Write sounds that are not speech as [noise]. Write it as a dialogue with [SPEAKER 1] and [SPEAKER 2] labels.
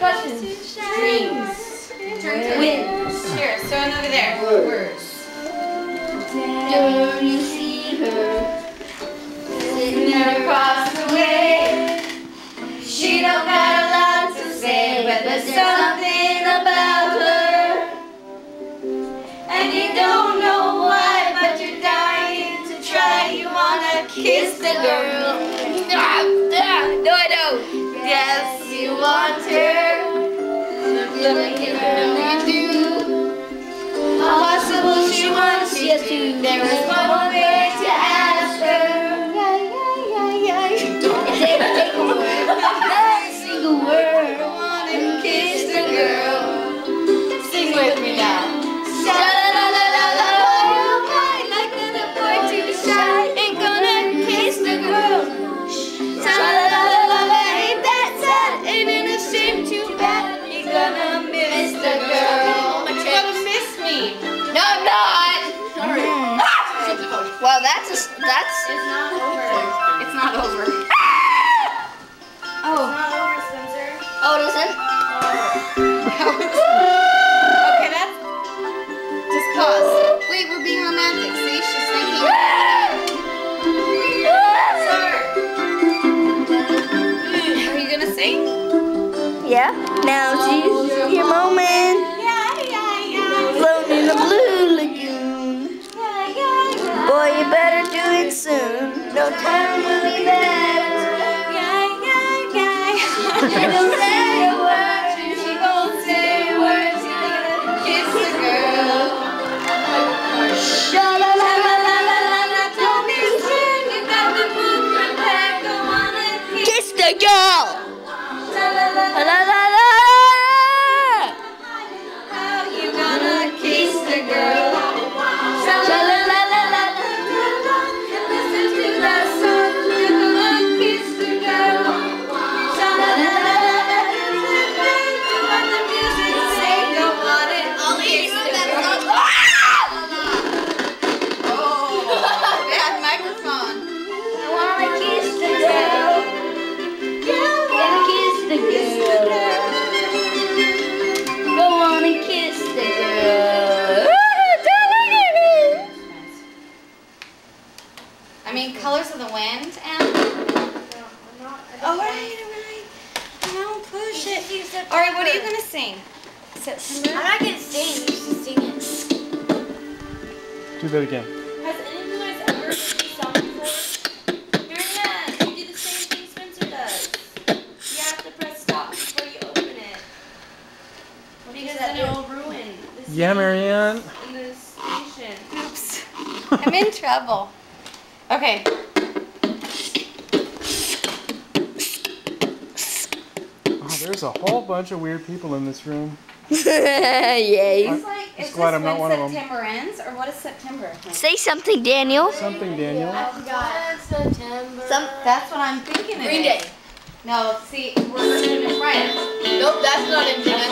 [SPEAKER 1] Percussion. Strings.
[SPEAKER 2] Winds.
[SPEAKER 1] Here, so another there.
[SPEAKER 2] Words. Don't you see her? Sitting there across the way. She don't got a lot to say, but there's something about her. And you don't know why, but you're dying to try. You wanna kiss the girl. No, I don't. Yes, Well, that's a, that's.
[SPEAKER 1] It's not over.
[SPEAKER 2] It's not over.
[SPEAKER 1] It's
[SPEAKER 2] Oh.
[SPEAKER 1] not over, oh. Spencer.
[SPEAKER 2] Oh, it isn't. Oh. [laughs]
[SPEAKER 1] Okay, that's.
[SPEAKER 2] Just pause. Wait, we're being romantic. See, she's thinking. Ah!
[SPEAKER 1] Are you gonna sing?
[SPEAKER 3] Yeah. Now choose your moment. No time be better.
[SPEAKER 1] Yeah, yeah, yeah. [laughs]
[SPEAKER 2] Don't say a word. She won't say a word. Gonna kiss the girl. Sha-la-la-la-la-la-la. Don't be scared. You got the prepared. Go on and kiss.
[SPEAKER 3] The girl.
[SPEAKER 2] Sha-la-la-la.
[SPEAKER 3] La la la.
[SPEAKER 2] How you gonna kiss the girl?
[SPEAKER 3] I
[SPEAKER 1] mean, Colors of the Wind and. All right, all right. Don't push it. All right, what are you gonna sing? September.
[SPEAKER 2] I'm not gonna sing. You should sing it.
[SPEAKER 4] Do that again.
[SPEAKER 1] Has any of you guys ever heard this song before? Here. You do the same thing Spencer does. You have to press stop before you open it. Because then it will ruin the
[SPEAKER 4] Yeah, Marianne.
[SPEAKER 1] in the station. Oops. [laughs] I'm in trouble. Okay.
[SPEAKER 4] Oh, there's a whole bunch of weird people in this room. [laughs]
[SPEAKER 3] Yay.
[SPEAKER 1] It's like,
[SPEAKER 4] Just glad I'm not
[SPEAKER 1] when
[SPEAKER 4] one of 'em.
[SPEAKER 1] September ends, or what is September?
[SPEAKER 3] Say something, Daniel.
[SPEAKER 4] Something, Daniel.
[SPEAKER 2] September.
[SPEAKER 1] Some, that's what I'm thinking it
[SPEAKER 2] Green. Day.
[SPEAKER 1] No, see, we're doing it right.
[SPEAKER 2] Nope, that's not in
[SPEAKER 1] That's